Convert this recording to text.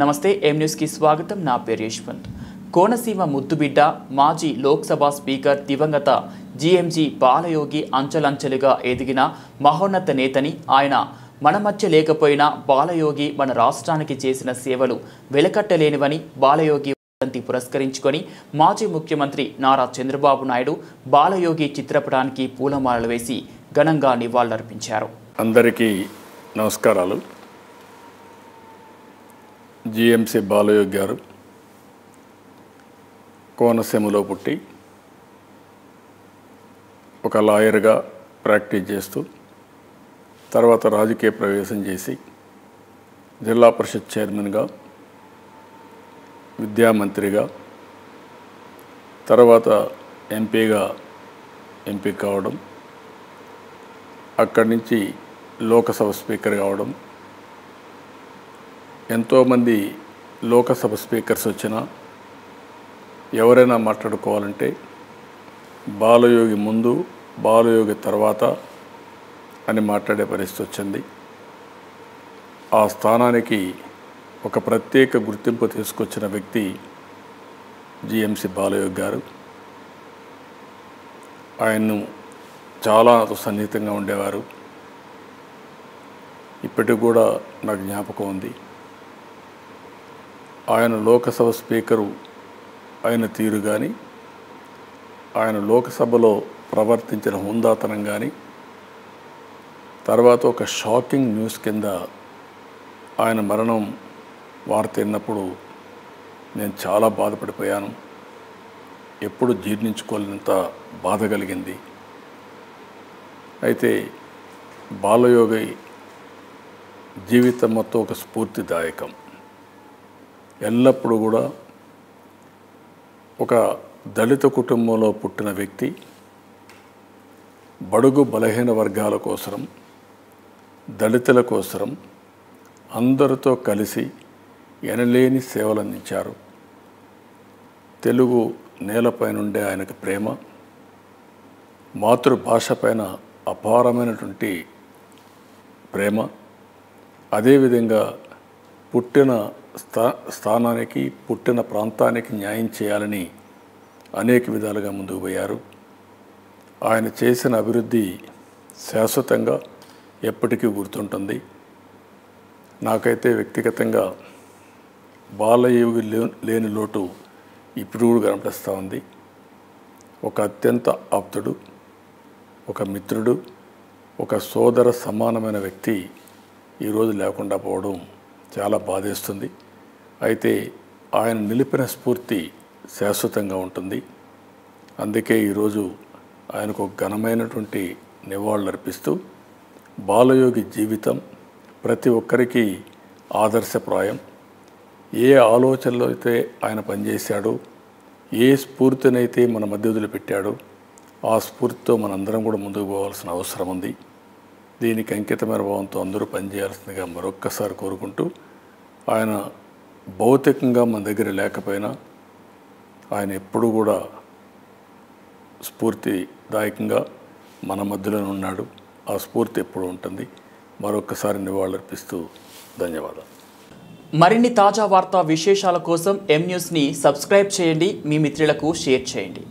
నమస్తే ఏం న్యూస్కి స్వాగతం. నా పేరు యశ్వంత్. కోనసీమ ముద్దుబిడ్డ మాజీ లోక్సభ స్పీకర్ దివంగత జీఎంజీ బాలయోగి అంచెలంచెలుగా ఎదిగిన మహోన్నత నేతని ఆయన మన మధ్య లేకపోయినా బాలయోగి మన రాష్ట్రానికి చేసిన సేవలు వెలకట్టలేనివని బాలయోగి వర్ధంతి పురస్కరించుకొని మాజీ ముఖ్యమంత్రి నారా చంద్రబాబు నాయుడు బాలయోగి చిత్రపటానికి పూలమాలలు వేసి ఘనంగా నివాళులర్పించారు. అందరికీ నమస్కారాలు. జిఎంసి బాలయోగ్ గారు కోనసీమలో పుట్టి ఒక లాయర్గా ప్రాక్టీస్ చేస్తూ తర్వాత రాజకీయ ప్రవేశం చేసి జిల్లా పరిషత్ చైర్మన్గా విద్యామంత్రిగా తర్వాత ఎంపీగా ఎంపీ కావడం అక్కడి నుంచి లోకసభ స్పీకర్ కావడం ఎంతోమంది లోకసభ స్పీకర్స్ వచ్చినా ఎవరైనా మాట్లాడుకోవాలంటే బాలయోగి ముందు బాలయోగి తర్వాత అని మాట్లాడే పరిస్థితి వచ్చింది. ఆ స్థానానికి ఒక ప్రత్యేక గుర్తింపు తీసుకొచ్చిన వ్యక్తి జిఎంసి బాలయోగి గారు. ఆయన్ను చాలా నాతో సన్నిహితంగా ఉండేవారు. ఇప్పటికి కూడా నాకు జ్ఞాపకం ఉంది. ఆయన లోకసభ స్పీకరు అయిన తీరు కానీ ఆయన లోకసభలో ప్రవర్తించిన హుందాతనం కానీ తర్వాత ఒక షాకింగ్ న్యూస్ కింద ఆయన మరణం వార్త విన్నప్పుడు నేను చాలా బాధపడిపోయాను. ఎప్పుడు జీర్ణించుకోలేనంత బాధ కలిగింది. అయితే బాలయోగి జీవితం మొత్తం ఒక స్ఫూర్తిదాయకం. ఎల్లప్పుడూ కూడా ఒక దళిత కుటుంబంలో పుట్టిన వ్యక్తి బడుగు బలహీన వర్గాల కోసరం దళితుల కోసరం అందరితో కలిసి ఎనలేని సేవలు అందించారు తెలుగు నేలపై నుండే ఆయనకు ప్రేమ మాతృభాష పైన అపారమైనటువంటి ప్రేమ అదేవిధంగా పుట్టిన స్థా స్థానానికి పుట్టిన ప్రాంతానికి న్యాయం చేయాలని అనేక విధాలుగా ముందుకు పోయారు. ఆయన చేసిన అభివృద్ధి శాశ్వతంగా ఎప్పటికీ గుర్తుంటుంది. నాకైతే వ్యక్తిగతంగా బాలయోగి లే- లేని లోటు ఇప్పుడు కూడా కనిపిస్తూ ఉంది. ఒక అత్యంత ఆప్తుడు ఒక మిత్రుడు ఒక సోదర సమానమైన వ్యక్తి ఈరోజు లేకుండా పోవడం చాలా బాధేస్తుంది. అయితే ఆయన నిలిపిన స్ఫూర్తి శాశ్వతంగా ఉంటుంది. అందుకే ఈరోజు ఆయనకు ఘనమైనటువంటి నివాళులు అర్పిస్తూ బాలయోగి జీవితం ప్రతి ఒక్కరికి ఆదర్శప్రాయం. ఏ ఆలోచనలో అయితే ఆయన పనిచేశాడో ఏ స్ఫూర్తినైతే మన మధ్య వదిలిపెట్టాడో ఆ స్ఫూర్తితో మనందరం కూడా ముందుకు పోవాల్సిన అవసరం ఉంది. దీనికి అంకితమైన భావంతో అందరూ పనిచేయాల్సిందిగా మరొక్కసారి కోరుకుంటూ ఆయన భౌతికంగా మన దగ్గర లేకపోయినా ఆయన ఎప్పుడూ కూడా స్ఫూర్తిదాయకంగా మన మధ్యలోనే ఉన్నాడు. ఆ స్ఫూర్తి ఎప్పుడు ఉంటుంది. మరొక్కసారి నివాళులర్పిస్తూ ధన్యవాదాలు. మరిన్ని తాజా వార్తా విశేషాల కోసం ఎం న్యూస్ని సబ్స్క్రైబ్ చేయండి. మీ మిత్రులకు షేర్ చేయండి.